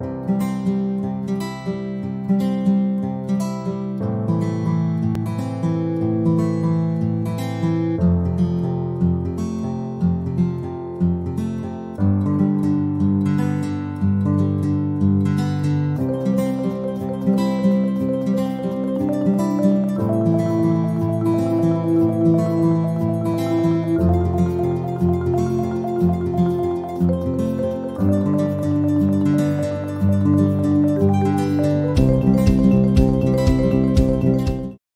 you